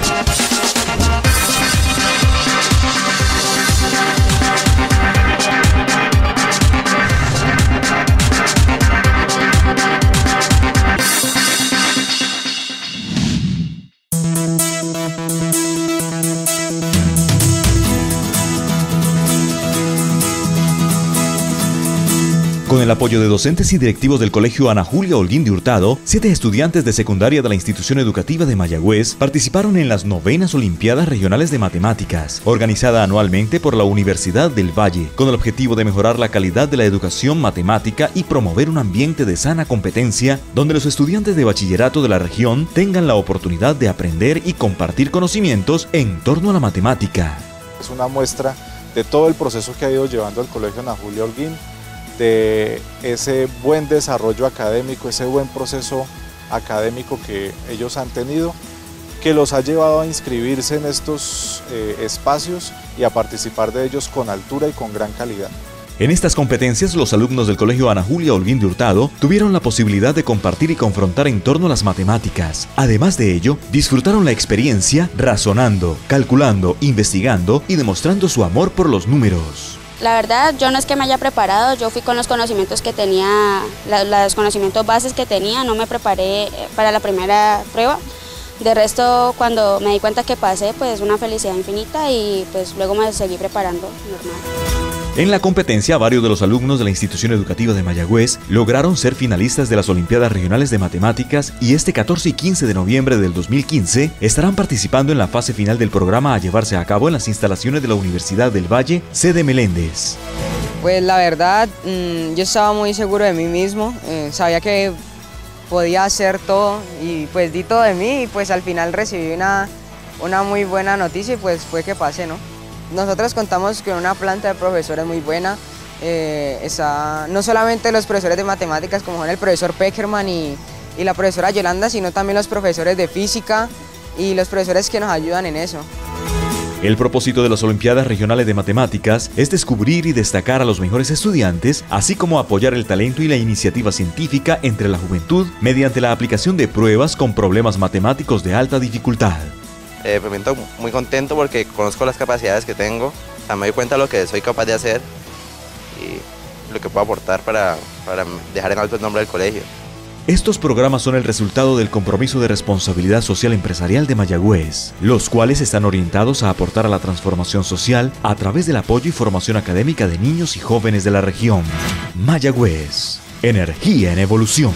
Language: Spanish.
Thank Con el apoyo de docentes y directivos del Colegio Ana Julia Holguín de Hurtado, siete estudiantes de secundaria de la institución educativa de Mayagüez participaron en las novenas Olimpiadas Regionales de Matemáticas, organizada anualmente por la Universidad del Valle, con el objetivo de mejorar la calidad de la educación matemática y promover un ambiente de sana competencia donde los estudiantes de bachillerato de la región tengan la oportunidad de aprender y compartir conocimientos en torno a la matemática. Es una muestra de todo el proceso que ha ido llevando el Colegio Ana Julia Holguín de ese buen desarrollo académico, ese buen proceso académico que ellos han tenido, que los ha llevado a inscribirse en estos eh, espacios y a participar de ellos con altura y con gran calidad. En estas competencias, los alumnos del Colegio Ana Julia Holguín de Hurtado tuvieron la posibilidad de compartir y confrontar en torno a las matemáticas. Además de ello, disfrutaron la experiencia razonando, calculando, investigando y demostrando su amor por los números. La verdad, yo no es que me haya preparado, yo fui con los conocimientos que tenía, los conocimientos bases que tenía, no me preparé eh, para la primera prueba. De resto, cuando me di cuenta que pasé, pues una felicidad infinita y pues luego me seguí preparando normal. En la competencia, varios de los alumnos de la institución educativa de Mayagüez lograron ser finalistas de las Olimpiadas Regionales de Matemáticas y este 14 y 15 de noviembre del 2015 estarán participando en la fase final del programa a llevarse a cabo en las instalaciones de la Universidad del Valle, sede Meléndez. Pues la verdad, mm, yo estaba muy seguro de mí mismo, eh, sabía que podía hacer todo y pues di todo de mí y pues al final recibí una, una muy buena noticia y pues fue que pasé, ¿no? Nosotros contamos con una planta de profesores muy buena, eh, no solamente los profesores de matemáticas como son el profesor Peckerman y, y la profesora Yolanda, sino también los profesores de física y los profesores que nos ayudan en eso. El propósito de las Olimpiadas Regionales de Matemáticas es descubrir y destacar a los mejores estudiantes, así como apoyar el talento y la iniciativa científica entre la juventud mediante la aplicación de pruebas con problemas matemáticos de alta dificultad. Eh, pues me siento muy contento porque conozco las capacidades que tengo, me doy cuenta de lo que soy capaz de hacer y lo que puedo aportar para dejar en alto el nombre del colegio. Estos programas son el resultado del compromiso de responsabilidad social empresarial de Mayagüez, los cuales están orientados a aportar a la transformación social a través del apoyo y formación académica de niños y jóvenes de la región. Mayagüez, energía en evolución.